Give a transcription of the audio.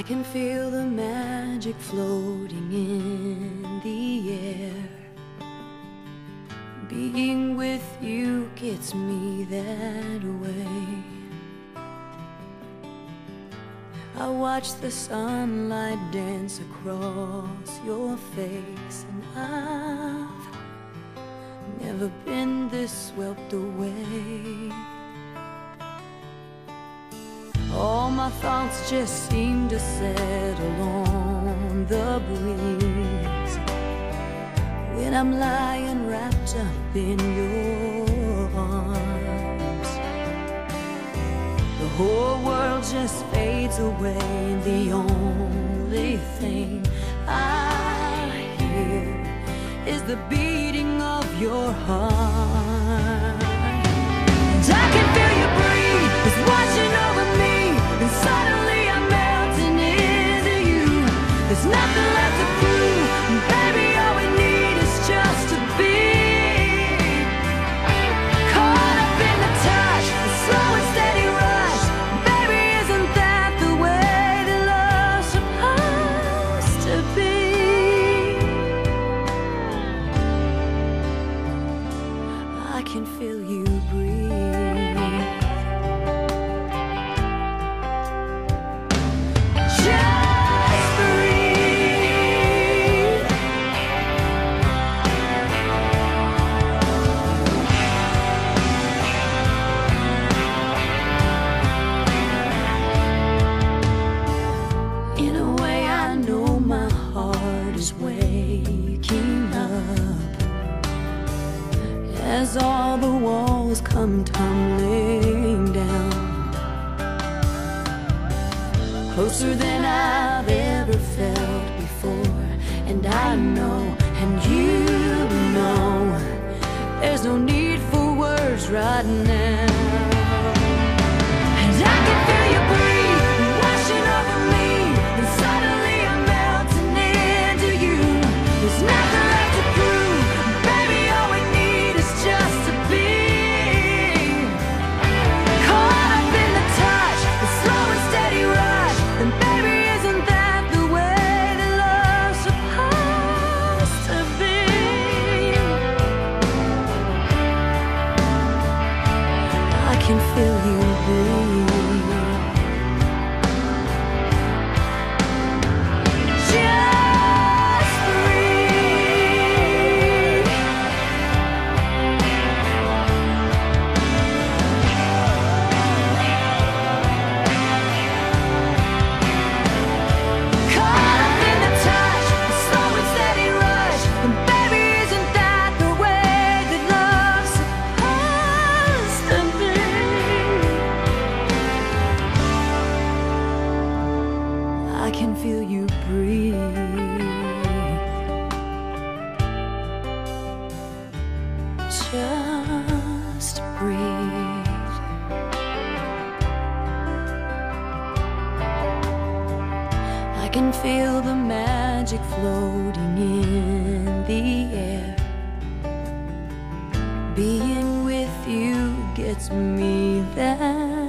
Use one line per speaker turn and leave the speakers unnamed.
I can feel the magic floating in the air. Being with you gets me that way. I watch the sunlight dance across your face, and I've never been this swept away. All my thoughts just seem to settle on the breeze when I'm lying wrapped up in your arms. The whole world just fades away, the only thing I hear is the beating of your heart. As all the walls come tumbling down. Closer than I've ever felt before, and I know, and you know, there's no need for words right now. And I can feel you breathe, washing over me, and suddenly I'm melting into you. There's nothing can feel you breathe. Just breathe. I can feel the magic floating in the air. Being with you gets me that